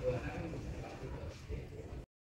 Yeah.